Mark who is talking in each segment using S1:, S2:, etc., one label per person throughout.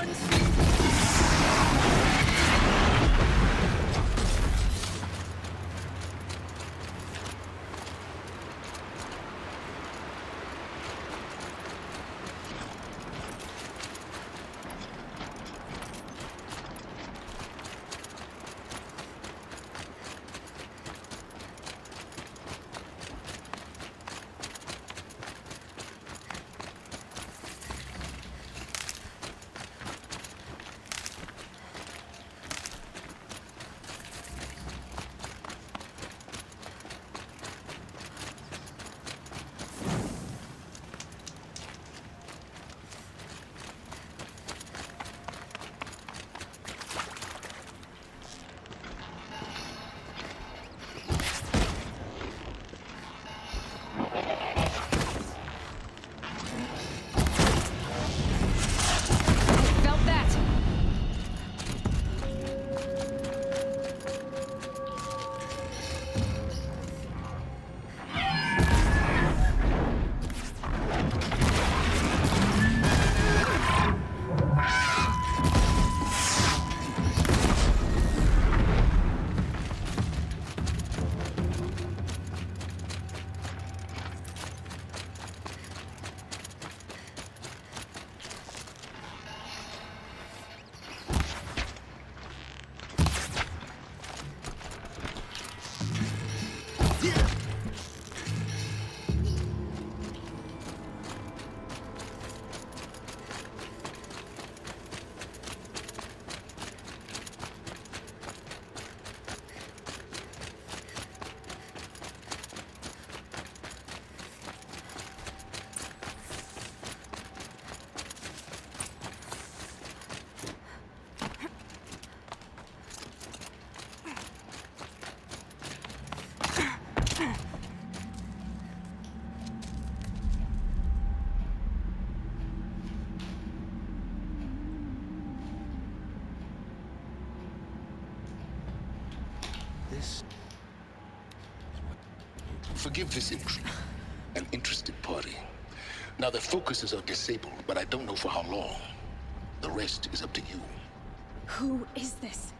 S1: Everyone's
S2: This...
S3: Forgive this intrusion. An interested party. Now the focuses are disabled, but I don't know for how long. The rest is up to you.
S4: Who is this?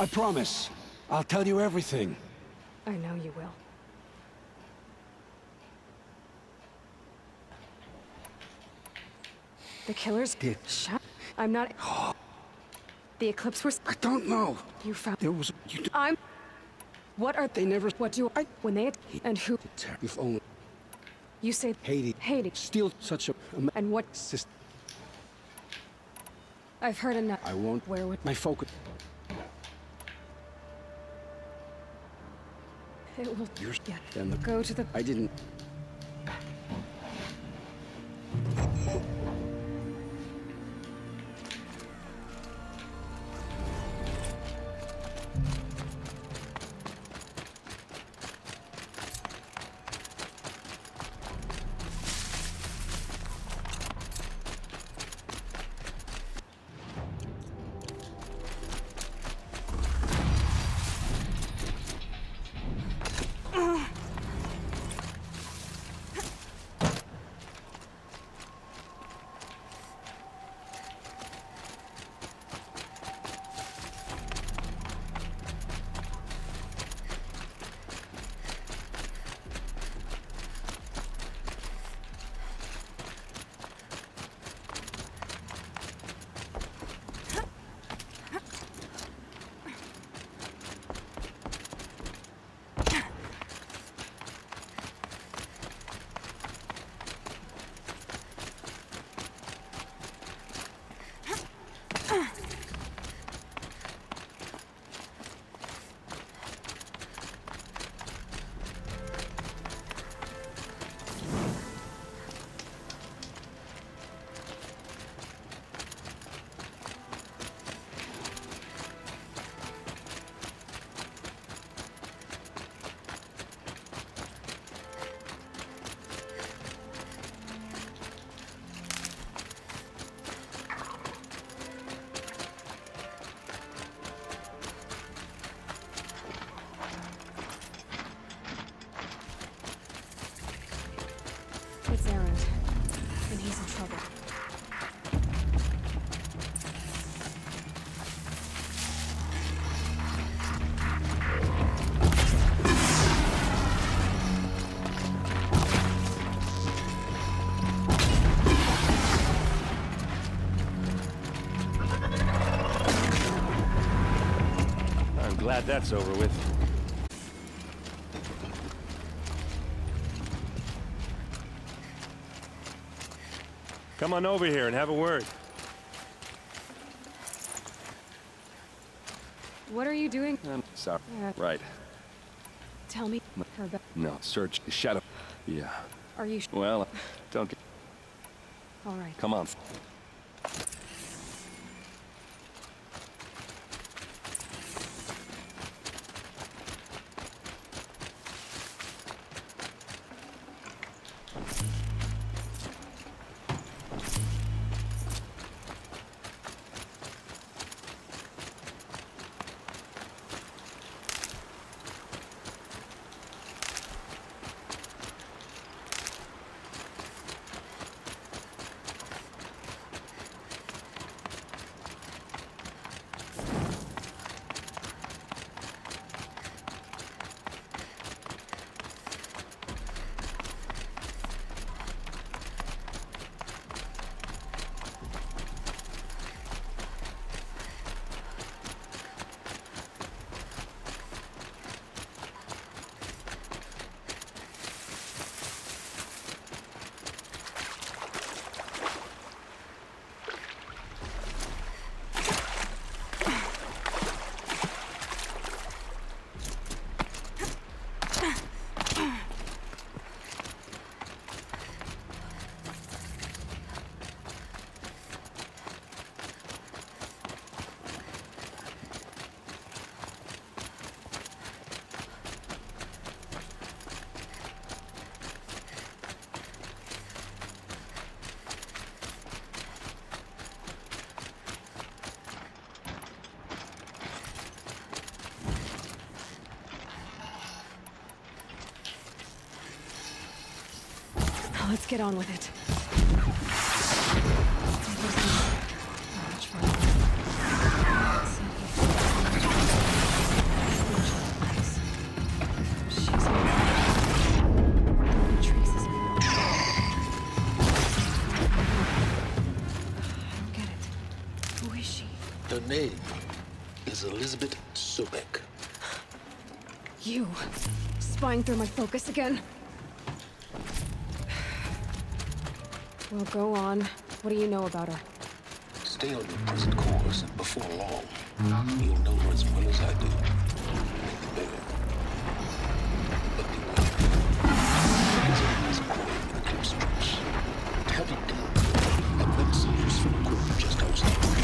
S2: I promise. I'll tell you everything.
S4: I know you will. The killers... Did- Shut... I'm not... The Eclipse were...
S2: I don't know.
S4: You found... There
S2: was... You...
S4: I'm... What are... They never... What do I... When they... And who...
S2: You've only...
S4: You say...
S2: Haiti.
S4: Haiti.
S2: Still such a... a
S4: And what... Sis- I've heard enough. I
S2: won't...
S4: Where would...
S2: My focus...
S4: It will... You're... Yeah. Then the... Go to the... I
S2: didn't...
S1: glad that's over with. Come on over here and have a word.
S4: What are you doing?
S1: I'm sorry.
S4: Uh,
S1: Right.
S4: Tell me. Her ba-
S1: No, search. Shadow. Yeah.
S4: Are you...
S1: Well, don't get...
S4: All right.
S1: Come on.
S4: Let's get on with it. Much fun. She's Traces. I don't get it. Who is she?
S3: The name is Elisabet Sobeck.
S4: You. Spying through my focus again. Well, go on. What do you know about her?
S3: Stay on your present course, and before long, you'll know her as well as I do. Make the better. But a nice in the close approach. Have it down. Useful equipment just outside.